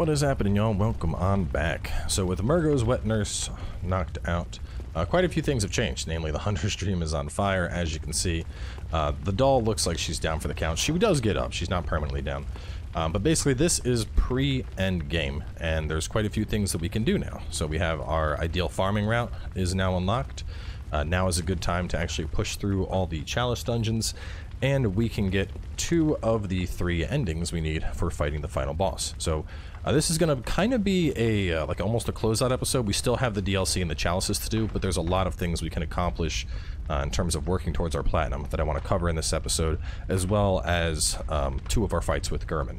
What is happening, y'all? Welcome on back. So with Mergo's Wet Nurse knocked out, uh, quite a few things have changed. Namely, the Hunter's Dream is on fire, as you can see. Uh, the doll looks like she's down for the count. She does get up. She's not permanently down. Um, but basically, this is pre-end game, and there's quite a few things that we can do now. So we have our ideal farming route is now unlocked. Uh, now is a good time to actually push through all the Chalice dungeons, and we can get two of the three endings we need for fighting the final boss. So uh, this is going to kind of be a uh, like almost a closeout episode. We still have the DLC and the chalices to do, but there's a lot of things we can accomplish uh, in terms of working towards our platinum that I want to cover in this episode, as well as um, two of our fights with Gehrman.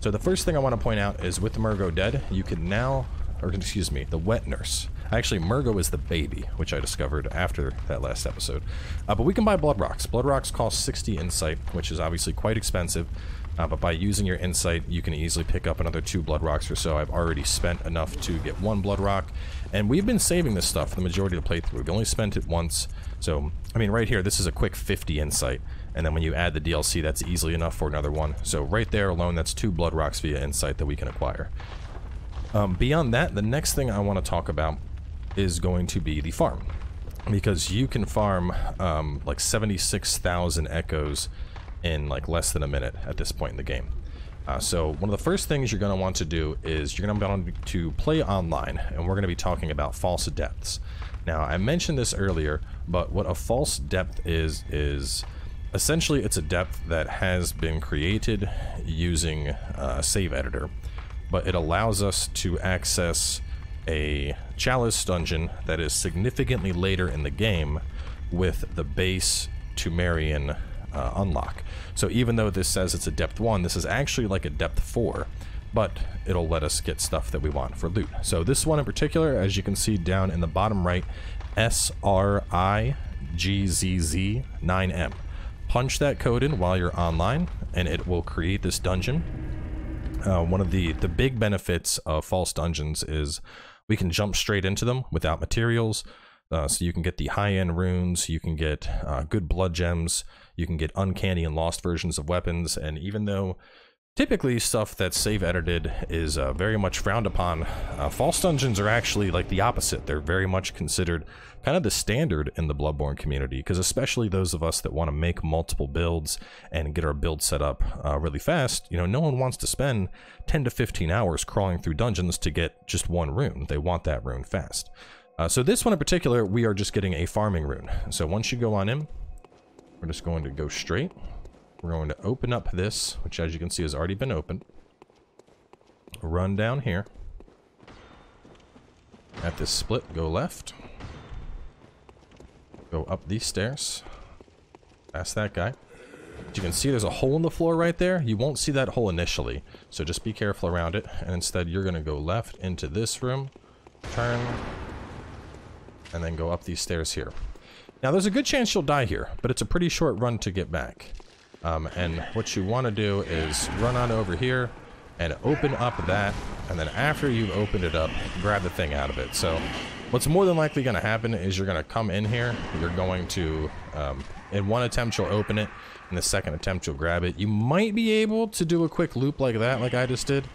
So the first thing I want to point out is with Mergo dead, you can now, or excuse me, the wet nurse. Actually, Mergo is the baby, which I discovered after that last episode. Uh, but we can buy Blood Rocks. Blood Rocks cost 60 insight, which is obviously quite expensive. Uh, but by using your insight, you can easily pick up another two blood rocks or so. I've already spent enough to get one blood rock, and we've been saving this stuff for the majority of the playthrough. We've only spent it once, so I mean, right here, this is a quick 50 insight, and then when you add the DLC, that's easily enough for another one. So right there alone, that's two blood rocks via insight that we can acquire. Um, beyond that, the next thing I want to talk about is going to be the farm, because you can farm um, like 76,000 echoes in like less than a minute at this point in the game. Uh, so one of the first things you're going to want to do is you're going to want to play online, and we're going to be talking about false depths. Now, I mentioned this earlier, but what a false depth is, is essentially it's a depth that has been created using a save editor, but it allows us to access a chalice dungeon that is significantly later in the game with the base Pthumerian uh, unlock. So even though this says it's a depth 1, this is actually like a depth 4, but it'll let us get stuff that we want for loot. So this one in particular, as you can see down in the bottom right, SRIGZZ9M. Punch that code in while you're online, and it will create this dungeon. Uh, one of the, the big benefits of false dungeons is we can jump straight into them without materials, uh, so you can get the high-end runes, you can get uh, good blood gems, you can get uncanny and lost versions of weapons, and even though typically stuff that's save edited is uh, very much frowned upon, uh, false dungeons are actually like the opposite. They're very much considered kind of the standard in the Bloodborne community, because especially those of us that want to make multiple builds and get our build set up uh, really fast, you know, no one wants to spend 10 to 15 hours crawling through dungeons to get just one rune. They want that rune fast. Uh, so this one in particular, we are just getting a farming rune. So once you go on in, we're just going to go straight. We're going to open up this, which as you can see has already been opened. Run down here. At this split, go left. Go up these stairs. Past that guy. As you can see, there's a hole in the floor right there. You won't see that hole initially, so just be careful around it. And instead, you're going to go left into this room, turn, and then go up these stairs here. Now there's a good chance you'll die here, but it's a pretty short run to get back. Um, and what you want to do is run on over here and open up that, and then after you've opened it up, grab the thing out of it. So what's more than likely going to happen is you're going to come in here, you're going to, um, in one attempt you'll open it, in the second attempt you'll grab it. You might be able to do a quick loop like that, like I just did,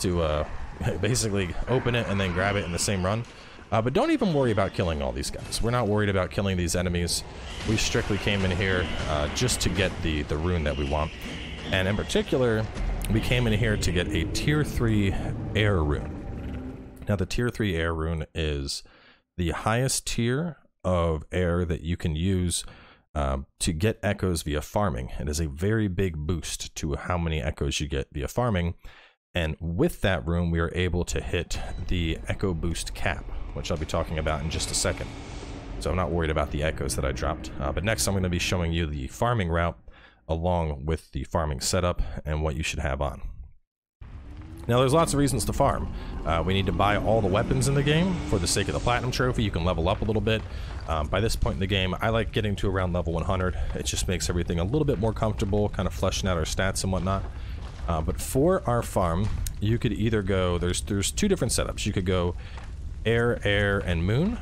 to uh, basically open it and then grab it in the same run. Uh, but don't even worry about killing all these guys. We're not worried about killing these enemies. We strictly came in here uh, just to get the, the rune that we want. And in particular, we came in here to get a tier 3 air rune. Now the tier 3 air rune is the highest tier of air that you can use um, to get echoes via farming. It is a very big boost to how many echoes you get via farming. And with that rune, we are able to hit the echo boost cap, which I'll be talking about in just a second. So I'm not worried about the echoes that I dropped. Uh, but next I'm going to be showing you the farming route along with the farming setup and what you should have on. Now there's lots of reasons to farm. Uh, we need to buy all the weapons in the game for the sake of the Platinum Trophy. You can level up a little bit. Um, by this point in the game, I like getting to around level 100. It just makes everything a little bit more comfortable, kind of fleshing out our stats and whatnot. Uh, but for our farm, you could either go, there's, there's two different setups. You could go air, air, and moon,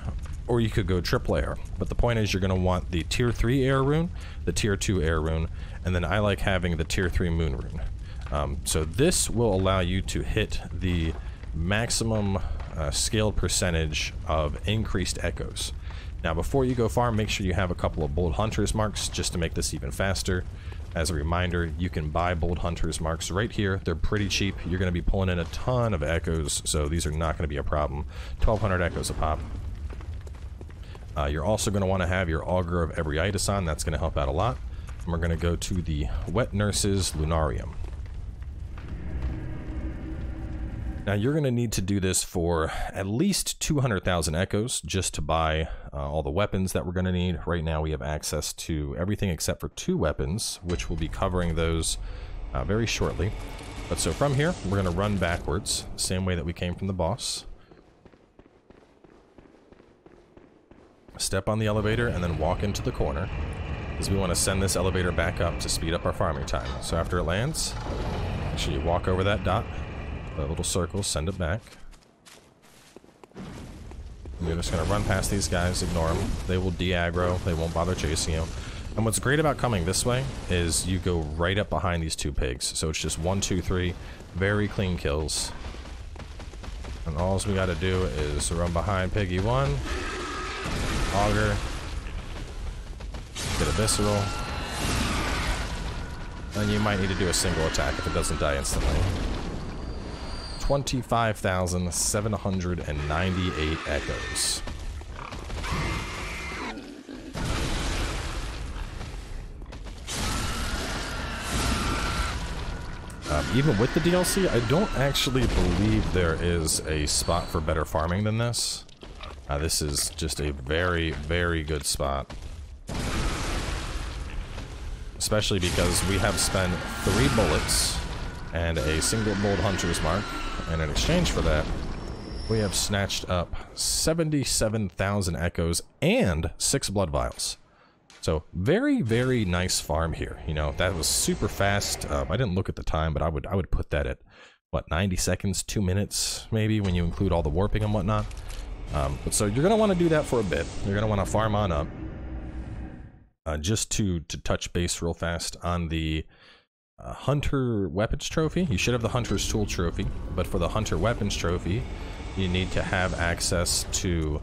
or you could go triple air. But the point is you're going to want the tier 3 air rune, the tier 2 air rune, and then I like having the tier 3 moon rune. Um, so this will allow you to hit the maximum uh, scaled percentage of increased echoes. Now before you go farm, make sure you have a couple of bold hunters marks just to make this even faster. As a reminder, you can buy bold hunters marks right here. They're pretty cheap. You're going to be pulling in a ton of echoes, so these are not going to be a problem. 1200 echoes a pop. Uh, you're also going to want to have your Augur of Ebrietas on. That's going to help out a lot. And we're going to go to the Wet Nurse's Lunarium. Now you're going to need to do this for at least 200,000 echoes just to buy uh, all the weapons that we're going to need. Right now we have access to everything except for two weapons, which we'll be covering those uh, very shortly. But so from here, we're going to run backwards, same way that we came from the boss. Step on the elevator and then walk into the corner, because we want to send this elevator back up to speed up our farming time. So after it lands, make sure you walk over that dot, little circle, send it back. You're just going to run past these guys, ignore them. They will de-aggro, they won't bother chasing you. And what's great about coming this way is you go right up behind these two pigs. So it's just one, two, three, very clean kills. And all we got to do is run behind Piggy 1, Augur. get a Visceral, and you might need to do a single attack if it doesn't die instantly. 25,798 echoes. Um, even with the DLC, I don't actually believe there is a spot for better farming than this. Uh, this is just a very, very good spot. Especially because we have spent three bullets and a single bold hunter's mark and in exchange for that, we have snatched up 77,000 echoes and six blood vials. So very, very nice farm here. You know, that was super fast. Um, I didn't look at the time, but I would I would put that at, what, 90 seconds, two minutes, maybe, when you include all the warping and whatnot. Um, but so you're going to want to do that for a bit. You're going to want to farm on up. Uh, just to, to touch base real fast on the Hunter Weapons Trophy. You should have the Hunter's Tool Trophy, but for the Hunter Weapons Trophy, you need to have access to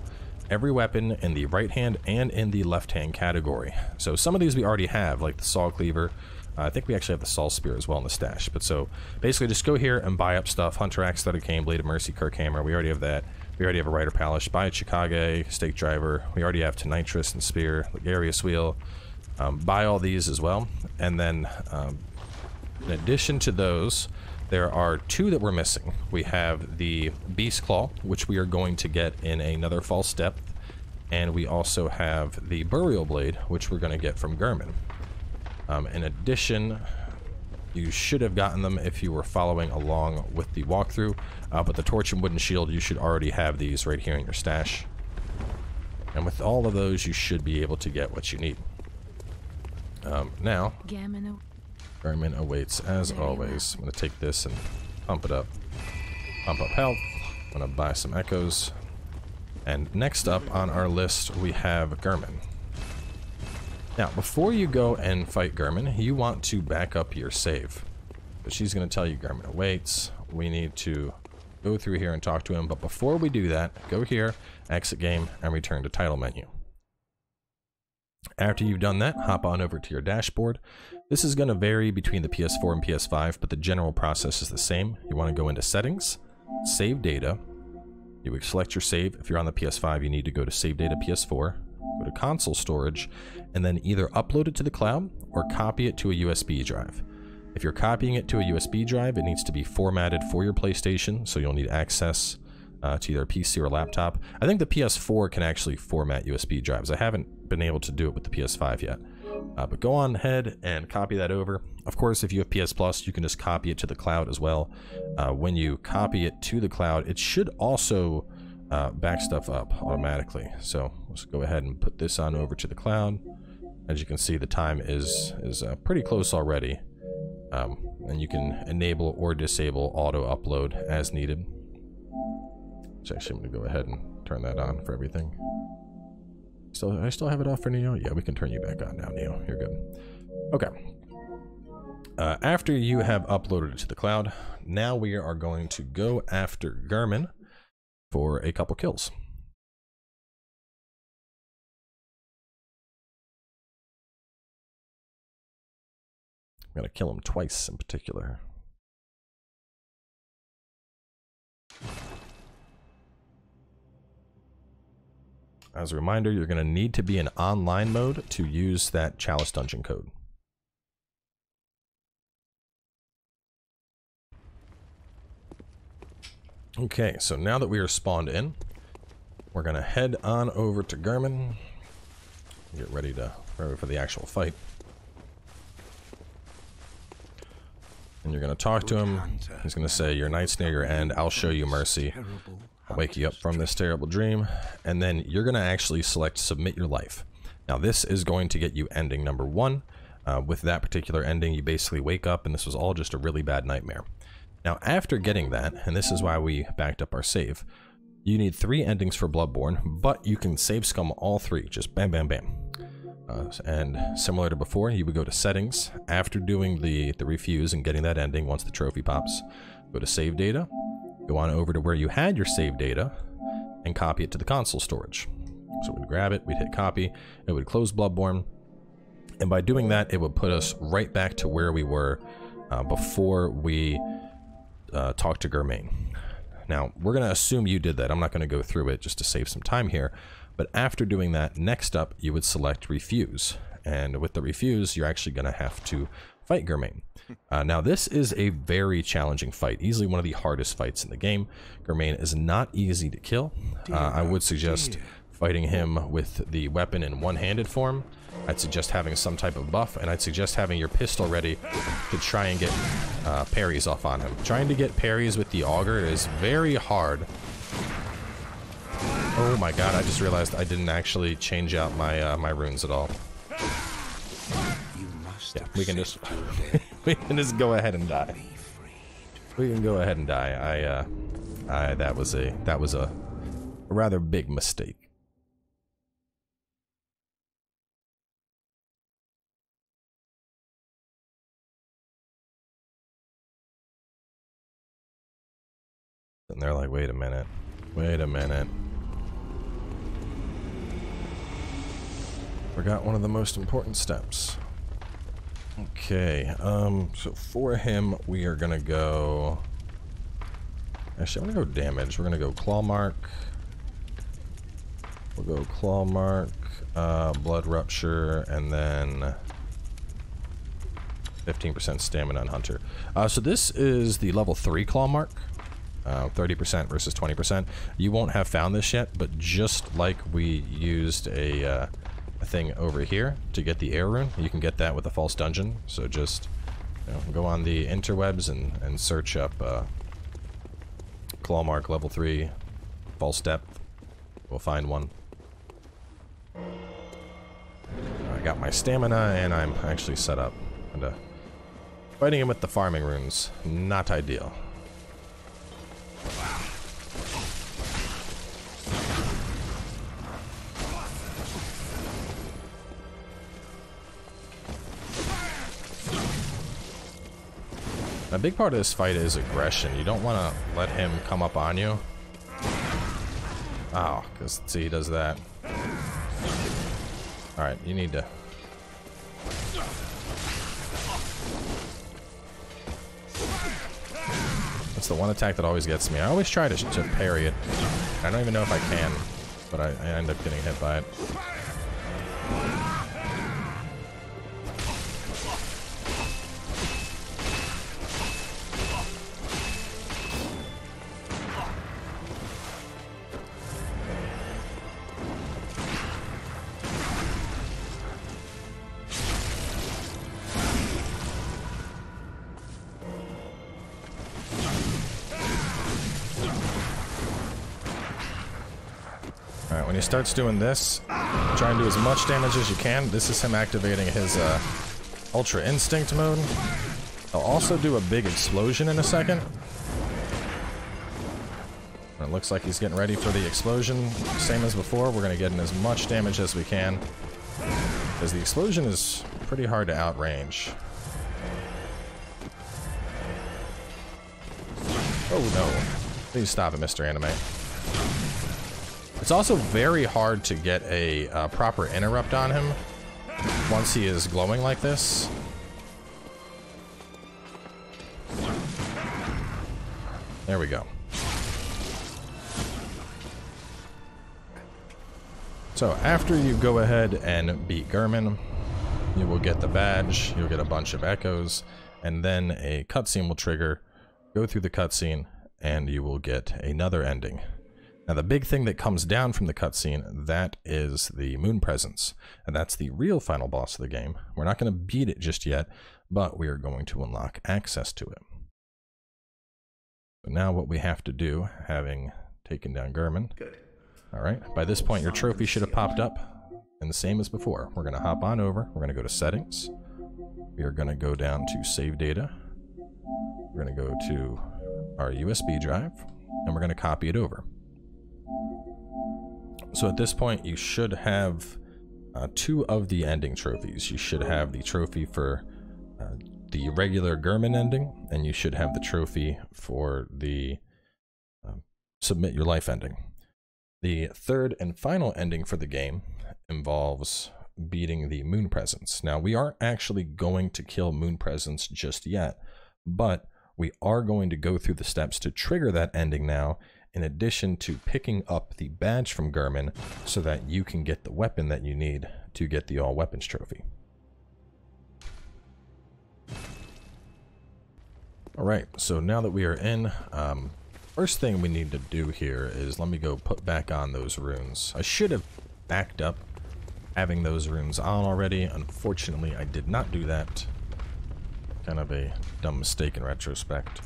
every weapon in the right hand and in the left hand category. So some of these we already have, like the Saw Cleaver. Uh, I think we actually have the Saw Spear as well in the stash. But so basically just go here and buy up stuff. Hunter Axe, Studded Cane, Blade of Mercy, Kirk Hammer. We already have that. We already have a Reiterpallasch. Buy a Chikage, Stake Driver. We already have Tonitrus and Spear, Logarius Wheel. Um, buy all these as well. And then um, in addition to those, there are two that we're missing. We have the Beast Claw, which we are going to get in another false depth, and we also have the Burial Blade, which we're going to get from Gehrman. Um, in addition, you should have gotten them if you were following along with the walkthrough, uh, but the Torch and Wooden Shield, you should already have these right here in your stash. And with all of those, you should be able to get what you need. Um, now, Gehrman awaits as always. I'm going to take this and pump it up. Pump up health. I'm going to buy some echoes. And next up on our list, we have Gehrman. Now, before you go and fight Gehrman, you want to back up your save. But she's going to tell you Gehrman awaits. We need to go through here and talk to him. But before we do that, go here, exit game, and return to title menu. After you've done that, hop on over to your dashboard. This is going to vary between the PS4 and PS5, but the general process is the same. You want to go into Settings, Save Data. You select your save. If you're on the PS5, you need to go to Save Data PS4, go to Console Storage, and then either upload it to the cloud or copy it to a USB drive. If you're copying it to a USB drive, it needs to be formatted for your PlayStation, so you'll need access uh, to either PC or laptop. I think the PS4 can actually format USB drives. I haven't been able to do it with the PS5 yet. Uh, but go on ahead and copy that over. Of course, if you have PS Plus, you can just copy it to the cloud as well. Uh, when you copy it to the cloud, it should also uh, back stuff up automatically. So let's go ahead and put this on over to the cloud. As you can see, the time is is uh, pretty close already. Um, and you can enable or disable auto upload as needed. Actually, I'm to go ahead and turn that on for everything. So I still have it off for Neo? Yeah, we can turn you back on now, Neo. You're good. Okay. uh, after you have uploaded it to the cloud, now we are going to go after Gehrman for a couple kills. I'm going to kill him twice in particular. As a reminder, you're going to need to be in online mode to use that Chalice Dungeon code. Okay, so now that we are spawned in, we're going to head on over to Gehrman. Get ready to ready for the actual fight. And you're going to talk to him. He's going to say, Your night's near your end. I'll show you mercy. I'll wake you up from this terrible dream. And then you're going to actually select Submit Your Life. Now, this is going to get you ending number one. Uh, with that particular ending, you basically wake up and this was all just a really bad nightmare. Now, after getting that, and this is why we backed up our save, you need three endings for Bloodborne, but you can save scum all three, just bam, bam, bam. Uh, and similar to before, you would go to settings after doing the, the refuse and getting that ending once the trophy pops. Go to save data, go on over to where you had your save data, and copy it to the console storage. So we'd grab it, we'd hit copy, it would close Bloodborne, and by doing that, it would put us right back to where we were uh, before we uh, talked to Gehrman. Now, we're going to assume you did that. I'm not going to go through it just to save some time here. But after doing that, next up, you would select Refuse. And with the Refuse, you're actually going to have to fight Gehrman. Uh, now, this is a very challenging fight, easily one of the hardest fights in the game. Gehrman is not easy to kill. Uh, I would suggest fighting him with the weapon in one-handed form. I'd suggest having some type of buff, and I'd suggest having your pistol ready to try and get uh, parries off on him. Trying to get parries with the augur is very hard. Oh my god, I just realized I didn't actually change out my uh, my runes at all. Yeah, we can just we can just go ahead and die. We can go ahead and die. I uh I that was a that was a rather big mistake. And they're like, wait a minute. Wait a minute. Forgot one of the most important steps. Okay, um, so for him, we are gonna go... Actually, I'm gonna go damage. We're gonna go claw mark. We'll go claw mark, uh, blood rapture, and then 15% stamina on hunter. Uh, so this is the level 3 claw mark. 30% uh, versus 20%. You won't have found this yet, but just like we used a, uh, a thing over here to get the air rune, you can get that with a false dungeon. So just you know, go on the interwebs and, and search up uh, claw mark level 3 false depth. We'll find one. I got my stamina and I'm actually set up. And, uh, fighting him with the farming runes, not ideal. A big part of this fight is aggression. You don't want to let him come up on you. Oh, because see, he does that. Alright, you need to... That's the one attack that always gets me. I always try to, to parry it. I don't even know if I can, but I, I end up getting hit by it. starts doing this, try and do as much damage as you can. This is him activating his uh, Ultra Instinct mode. He'll also do a big explosion in a second. It looks like he's getting ready for the explosion. Same as before, we're going to get in as much damage as we can. Because the explosion is pretty hard to outrange. Oh no. Please stop it, Mr. Anime. It's also very hard to get a uh, proper interrupt on him once he is glowing like this. There we go. So after you go ahead and beat Gehrman, you will get the badge, you'll get a bunch of echoes, and then a cutscene will trigger, go through the cutscene, and you will get another ending. Now the big thing that comes down from the cutscene, that is the moon presence, and that's the real final boss of the game. We're not going to beat it just yet, but we are going to unlock access to it. So now what we have to do, having taken down Gehrman. Good. All right, by this point your trophy should have popped up, and the same as before. We're going to hop on over, we're going to go to settings, we are going to go down to save data, we're going to go to our USB drive, and we're going to copy it over. So at this point, you should have uh, two of the ending trophies. You should have the trophy for uh, the regular Gehrman ending, and you should have the trophy for the uh, submit your life ending. The third and final ending for the game involves beating the Moon Presence. Now, we aren't actually going to kill Moon Presence just yet, but we are going to go through the steps to trigger that ending now in addition to picking up the badge from Gehrman so that you can get the weapon that you need to get the all weapons trophy. Alright, so now that we are in, um, first thing we need to do here is let me go put back on those runes. I should have backed up having those runes on already. Unfortunately, I did not do that. Kind of a dumb mistake in retrospect.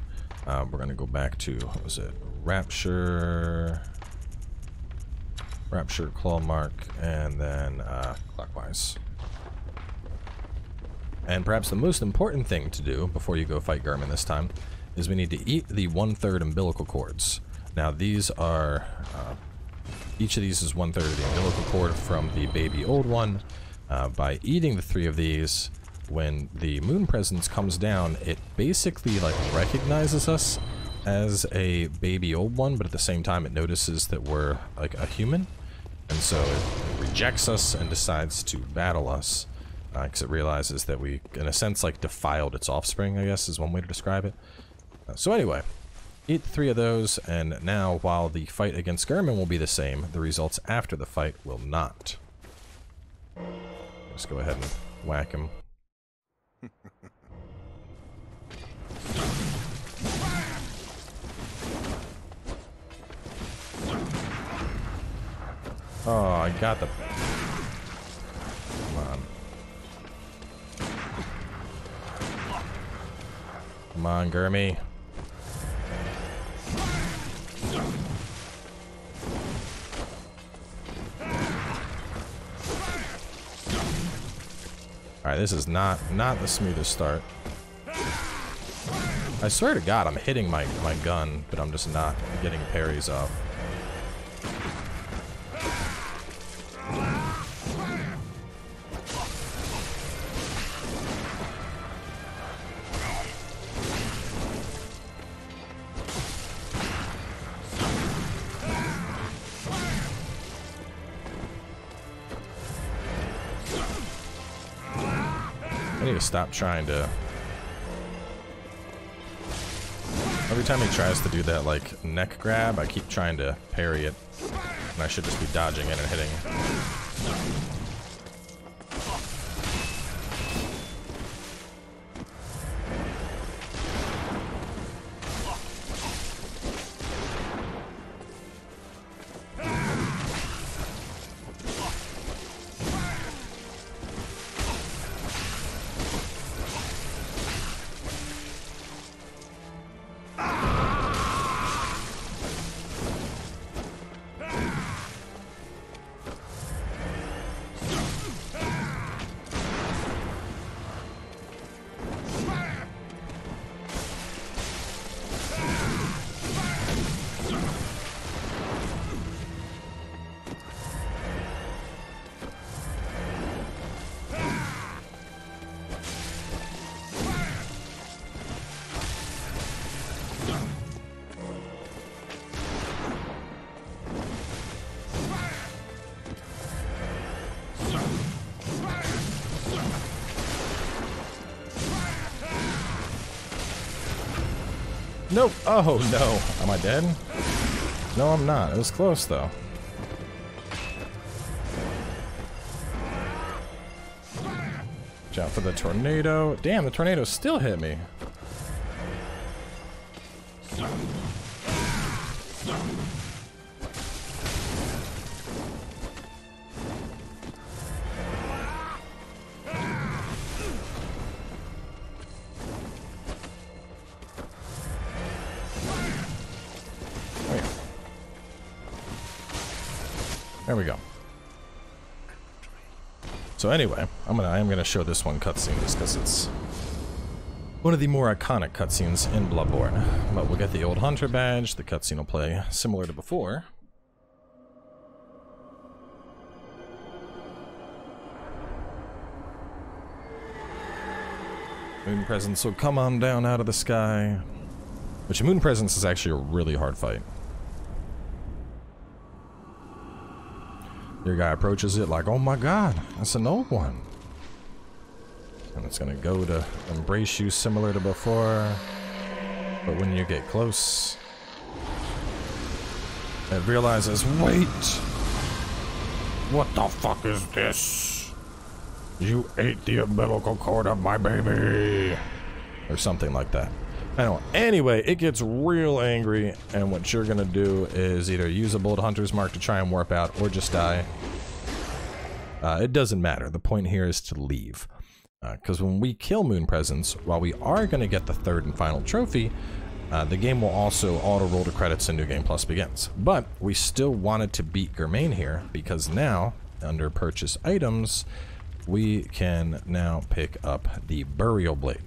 Uh, we're going to go back to, what was it, Rapture, Rapture Claw Mark, and then uh, Clockwise. And perhaps the most important thing to do before you go fight Gehrman this time is we need to eat the one-third umbilical cords. Now these are, uh, each of these is one-third of the umbilical cord from the baby old one. Uh, by eating the three of these, when the moon presence comes down, it basically like recognizes us as a baby old one, but at the same time it notices that we're like a human. And so it rejects us and decides to battle us. Because uh, it realizes that we, in a sense, like defiled its offspring, I guess is one way to describe it. Uh, so anyway, eat three of those, and now while the fight against Gehrman will be the same, the results after the fight will not. Let's go ahead and whack him. Oh, I got the... Come on. Come on, Gurmy. Alright, this is not not the smoothest start. I swear to god, I'm hitting my, my gun, but I'm just not getting parries off. I need to stop trying to... Every time he tries to do that, like, neck grab, I keep trying to parry it. And I should just be dodging it and hitting. Nope. Oh, no. Am I dead? No, I'm not. It was close, though. Watch out for the tornado. Damn, the tornado still hit me. There we go. So anyway, I'm gonna I am gonna show this one cutscene just because it's one of the more iconic cutscenes in Bloodborne. But we'll get the old hunter badge. The cutscene will play similar to before. Moon presence will come on down out of the sky. Which moon presence is actually a really hard fight. Your guy approaches it like, oh my god, that's an old one. And it's gonna go to embrace you similar to before. But when you get close, it realizes, wait! What the fuck is this? You ate the umbilical cord of my baby! Or something like that. Know. Anyway, it gets real angry, and what you're gonna do is either use a Bold Hunter's Mark to try and warp out, or just die. Uh, it doesn't matter. The point here is to leave. Because uh, when we kill Moon Presence, while we are going to get the third and final trophy, uh, the game will also auto-roll to credits and New Game Plus begins. But we still wanted to beat Gehrman here, because now, under purchase items, we can now pick up the Burial Blade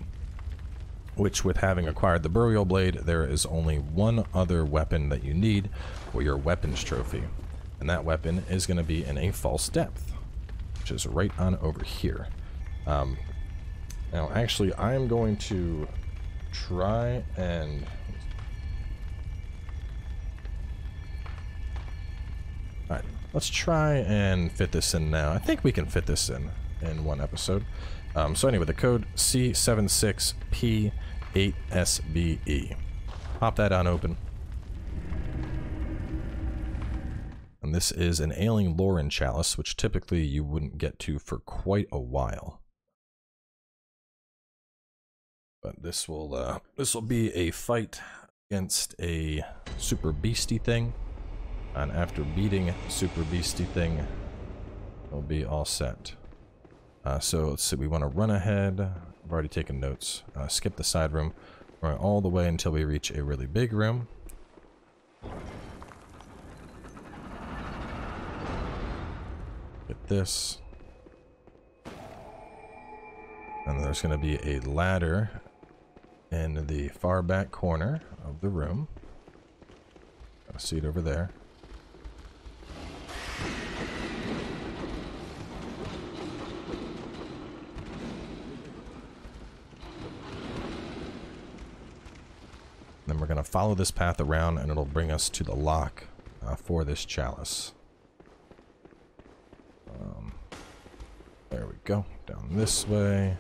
which with having acquired the Burial Blade, there is only one other weapon that you need for your weapons trophy. And that weapon is going to be in a false depth, which is right on over here. Um, now, actually, I am going to try and... Alright, let's try and fit this in now. I think we can fit this in in one episode. Um, so anyway, the code C76P8SBE. Pop that on open. And this is an Ailing Loran chalice, which typically you wouldn't get to for quite a while. But this will uh, this will be a fight against a super beastie thing. And after beating super beastie thing, we'll be all set. Uh, so let's see, we want to run ahead. I've already taken notes. Uh, skip the side room. Run all the way until we reach a really big room. Get this. And there's going to be a ladder in the far back corner of the room. Got a seat over there. Then we're going to follow this path around and it'll bring us to the lock uh, for this chalice. Um, there we go. Down this way.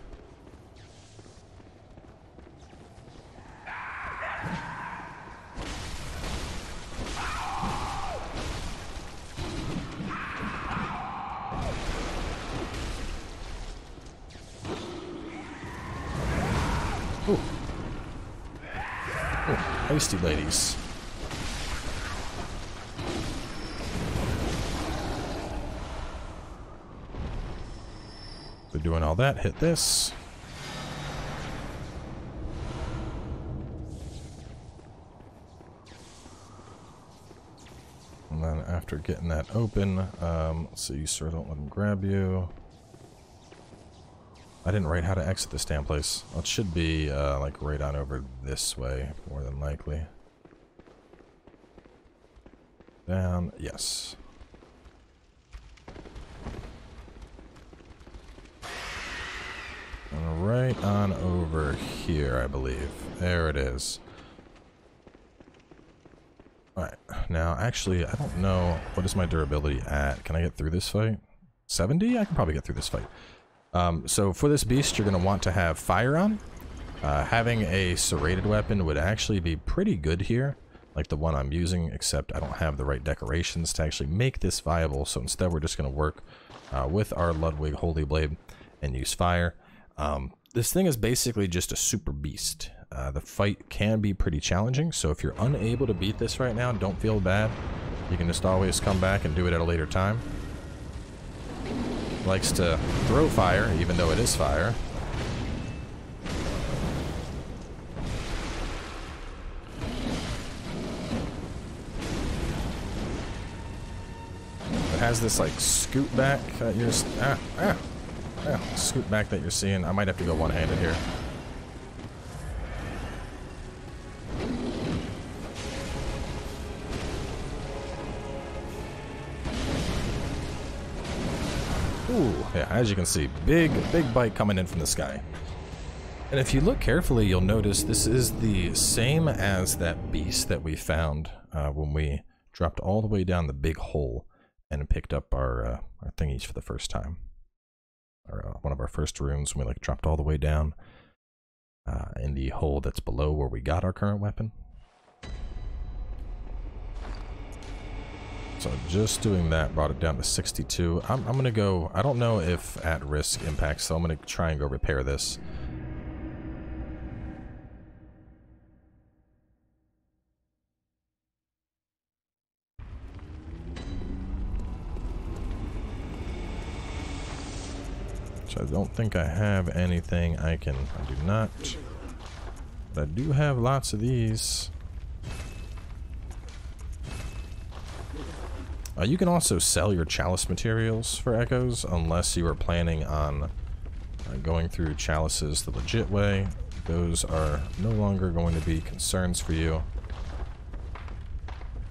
So doing all that, hit this. And then after getting that open, um, let's see, sir, don't let him grab you. I didn't write how to exit this damn place. Well, it should be, uh, like, right on over this way, more than likely. Down, yes. And right on over here, I believe. There it is. Alright, now, actually, I don't know, what is my durability at? Can I get through this fight? 70? I can probably get through this fight. Um, so for this beast, you're going to want to have fire on. Uh, having a serrated weapon would actually be pretty good here, like the one I'm using, except I don't have the right decorations to actually make this viable, so instead we're just going to work uh, with our Ludwig Holy Blade and use fire. Um, this thing is basically just a super beast. Uh, the fight can be pretty challenging, so if you're unable to beat this right now, don't feel bad. You can just always come back and do it at a later time. Likes to throw fire, even though it is fire. It has this like scoot back that you're ah, ah, ah, scoot back that you're seeing. I might have to go one-handed here. Ooh, yeah, as you can see, big, big bite coming in from the sky. And if you look carefully, you'll notice this is the same as that beast that we found uh, when we dropped all the way down the big hole and picked up our, uh, our thingies for the first time. Of our first rooms, we like dropped all the way down uh, in the hole that's below where we got our current weapon. So just doing that brought it down to 62. I'm, I'm going to go, I don't know if at risk impacts, so I'm going to try and go repair this. So I don't think I have anything I can, I do not. But I do have lots of these. Uh, you can also sell your chalice materials for echoes, unless you are planning on uh, going through chalices the legit way. Those are no longer going to be concerns for you.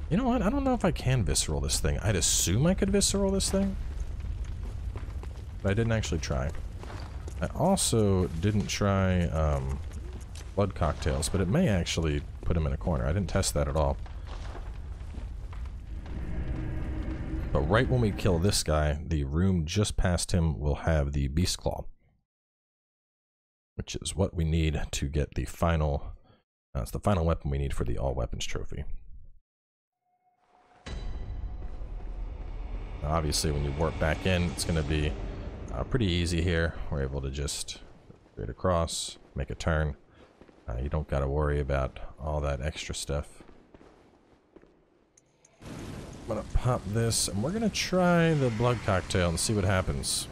You know what? I don't know if I can visceral this thing. I'd assume I could visceral this thing. But I didn't actually try. I also didn't try um, blood cocktails, but it may actually put him in a corner. I didn't test that at all. But right when we kill this guy, the room just past him will have the Beast Claw. Which is what we need to get the final... Uh, it's the final weapon we need for the All Weapons Trophy. Obviously, when you warp back in, it's going to be uh, pretty easy here. We're able to just straight across, make a turn. Uh, you don't got to worry about all that extra stuff. I'm gonna pop this, and we're gonna try the blood cocktail and see what happens.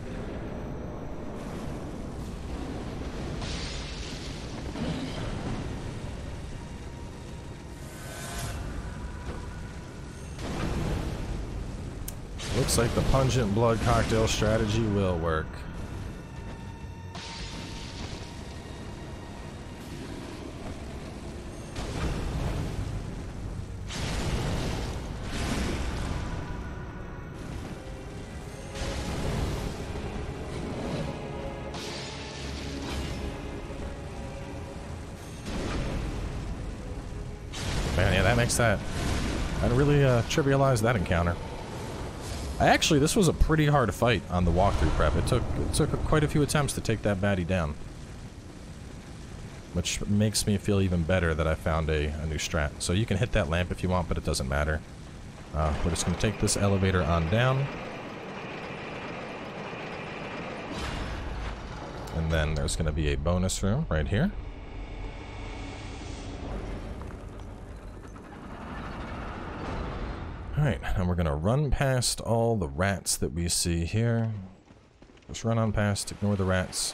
Looks like the pungent blood cocktail strategy will work. Man, yeah, that makes that. I'd really uh, that encounter. Actually, this was a pretty hard fight on the walkthrough prep. It took it took quite a few attempts to take that baddie down. Which makes me feel even better that I found a, a new strat. So you can hit that lamp if you want, but it doesn't matter. Uh, we're just going to take this elevator on down. And then there's going to be a bonus room right here. Alright, and we're gonna run past all the rats that we see here. Just run on past, ignore the rats.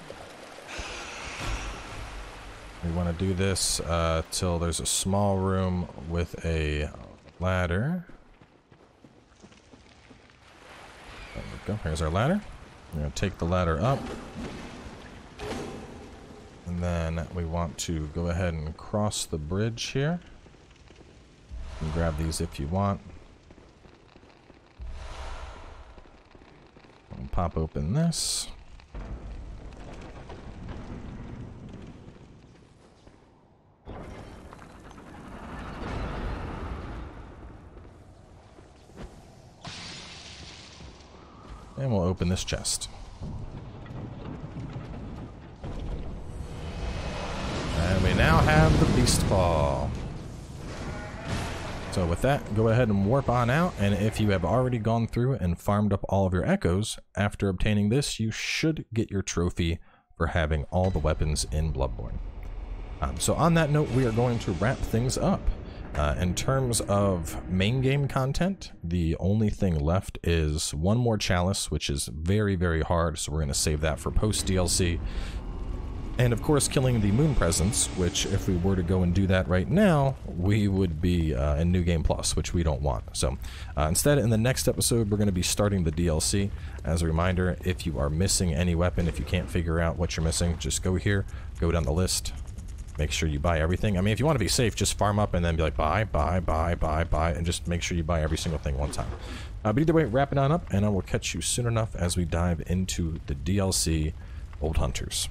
We want to do this uh, till there's a small room with a ladder. There we go, here's our ladder. We're gonna take the ladder up. And then we want to go ahead and cross the bridge here. And grab these if you want. Pop open this. And we'll open this chest. And we now have the Beast Claw. So with that, go ahead and warp on out, and if you have already gone through and farmed up all of your echoes, after obtaining this, you should get your trophy for having all the weapons in Bloodborne. Um, so on that note, we are going to wrap things up. Uh, in terms of main game content, the only thing left is one more chalice, which is very, very hard, so we're going to save that for post DLC. And of course, killing the Moon Presence, which if we were to go and do that right now, we would be uh, in New Game Plus, which we don't want. So uh, instead, in the next episode, we're going to be starting the DLC. As a reminder, if you are missing any weapon, if you can't figure out what you're missing, just go here, go down the list, make sure you buy everything. I mean, if you want to be safe, just farm up and then be like, buy, buy, buy, buy, buy, and just make sure you buy every single thing one time. Uh, but either way, wrap it on up, and I will catch you soon enough as we dive into the DLC Old Hunters.